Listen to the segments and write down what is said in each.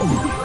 Ooh.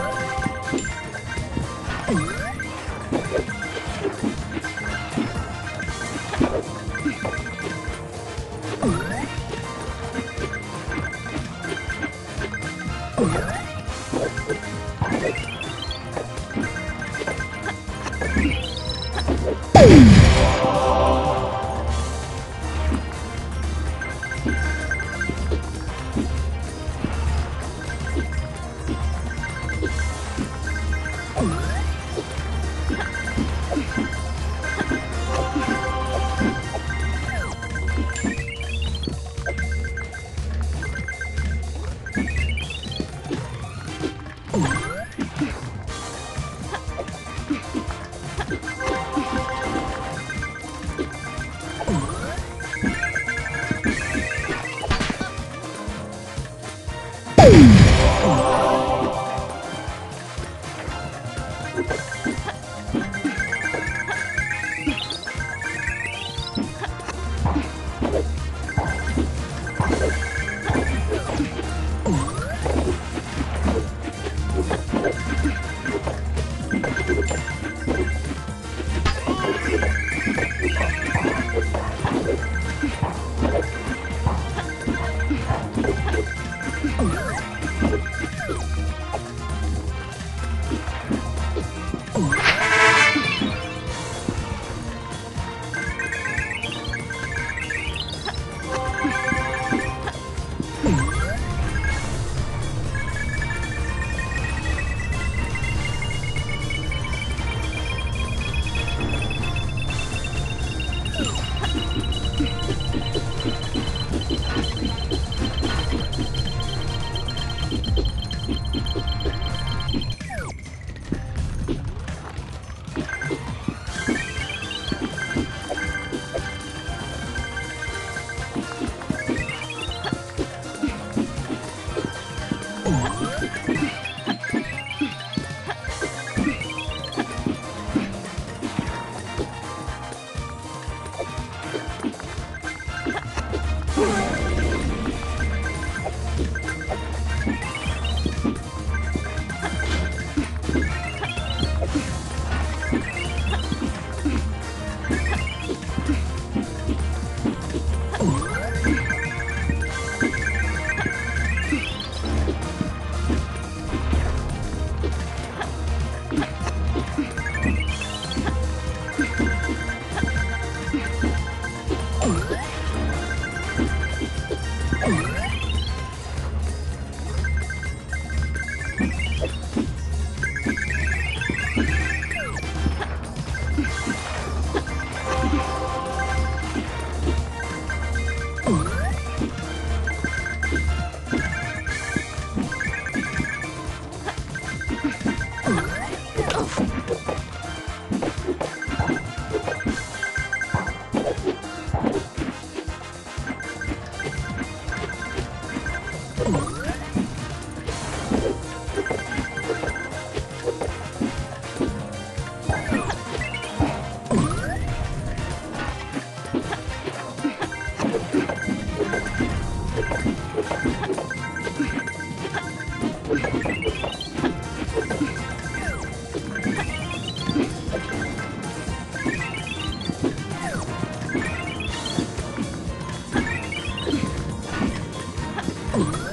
Ooh.